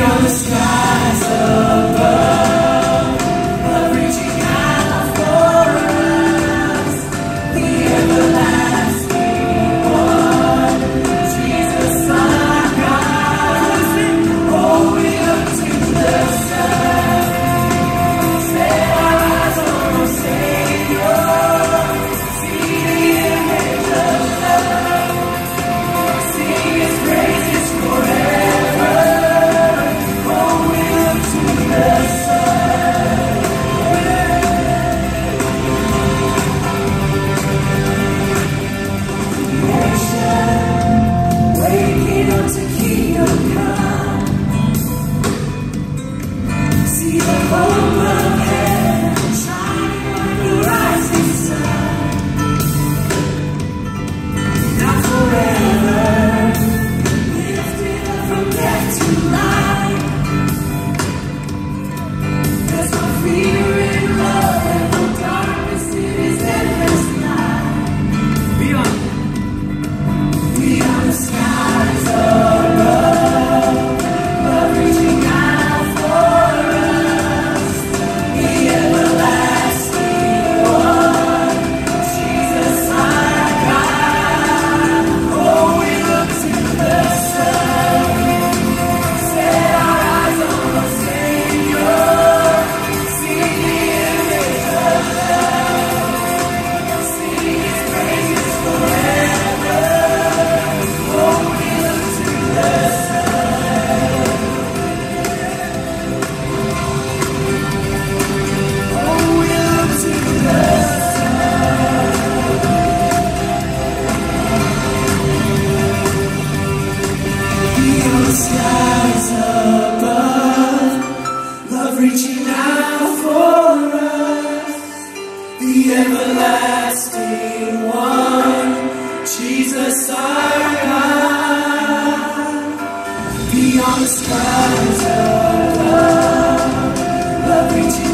beyond the sea. the everlasting one, Jesus our God, beyond the skies of love, love reaches.